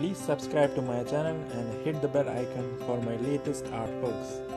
Please subscribe to my channel and hit the bell icon for my latest artworks.